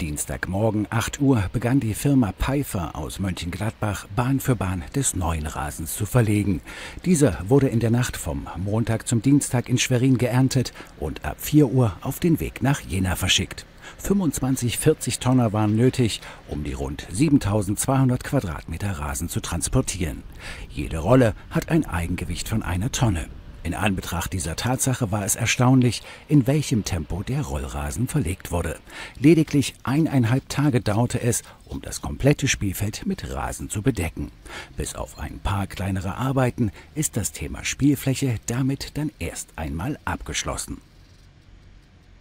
Dienstagmorgen 8 Uhr begann die Firma Pfeiffer aus Mönchengladbach Bahn für Bahn des neuen Rasens zu verlegen. Dieser wurde in der Nacht vom Montag zum Dienstag in Schwerin geerntet und ab 4 Uhr auf den Weg nach Jena verschickt. 25 40 Tonner waren nötig, um die rund 7200 Quadratmeter Rasen zu transportieren. Jede Rolle hat ein Eigengewicht von einer Tonne. In Anbetracht dieser Tatsache war es erstaunlich, in welchem Tempo der Rollrasen verlegt wurde. Lediglich eineinhalb Tage dauerte es, um das komplette Spielfeld mit Rasen zu bedecken. Bis auf ein paar kleinere Arbeiten ist das Thema Spielfläche damit dann erst einmal abgeschlossen.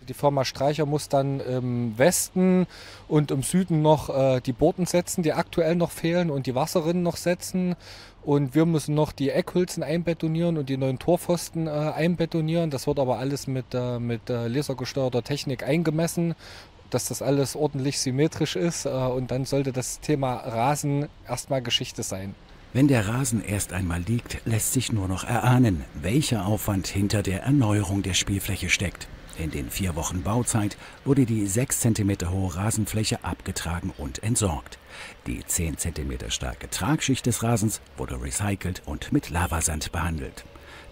Die Firma Streicher muss dann im Westen und im Süden noch äh, die Borden setzen, die aktuell noch fehlen und die Wasserrinnen noch setzen. Und wir müssen noch die Eckhülsen einbetonieren und die neuen Torpfosten äh, einbetonieren. Das wird aber alles mit, äh, mit äh, lasergesteuerter Technik eingemessen, dass das alles ordentlich symmetrisch ist. Äh, und dann sollte das Thema Rasen erstmal Geschichte sein. Wenn der Rasen erst einmal liegt, lässt sich nur noch erahnen, welcher Aufwand hinter der Erneuerung der Spielfläche steckt. In den vier Wochen Bauzeit wurde die 6 cm hohe Rasenfläche abgetragen und entsorgt. Die 10 cm starke Tragschicht des Rasens wurde recycelt und mit Lavasand behandelt.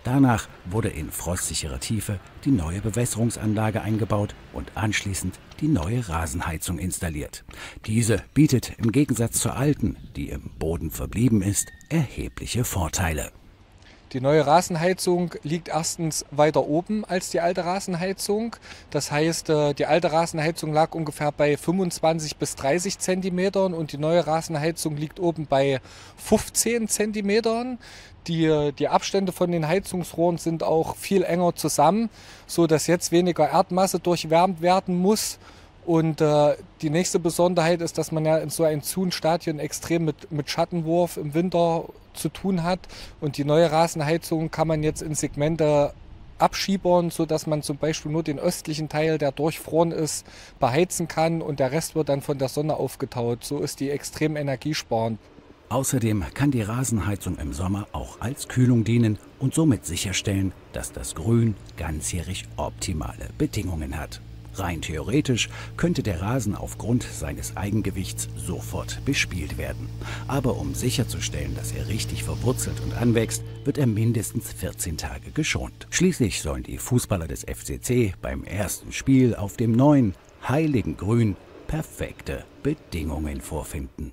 Danach wurde in frostsicherer Tiefe die neue Bewässerungsanlage eingebaut und anschließend die neue Rasenheizung installiert. Diese bietet im Gegensatz zur alten, die im Boden verblieben ist, erhebliche Vorteile. Die neue Rasenheizung liegt erstens weiter oben als die alte Rasenheizung. Das heißt, äh, die alte Rasenheizung lag ungefähr bei 25 bis 30 Zentimetern und die neue Rasenheizung liegt oben bei 15 Zentimetern. Die, die Abstände von den Heizungsrohren sind auch viel enger zusammen, so dass jetzt weniger Erdmasse durchwärmt werden muss und äh, die nächste Besonderheit ist, dass man ja in so einem Zun-Stadion extrem mit, mit Schattenwurf im Winter zu tun hat. Und die neue Rasenheizung kann man jetzt in Segmente abschiebern, sodass man zum Beispiel nur den östlichen Teil, der durchfroren ist, beheizen kann und der Rest wird dann von der Sonne aufgetaut. So ist die extrem energiesparend. Außerdem kann die Rasenheizung im Sommer auch als Kühlung dienen und somit sicherstellen, dass das Grün ganzjährig optimale Bedingungen hat. Rein theoretisch könnte der Rasen aufgrund seines Eigengewichts sofort bespielt werden. Aber um sicherzustellen, dass er richtig verwurzelt und anwächst, wird er mindestens 14 Tage geschont. Schließlich sollen die Fußballer des FCC beim ersten Spiel auf dem neuen, heiligen Grün perfekte Bedingungen vorfinden.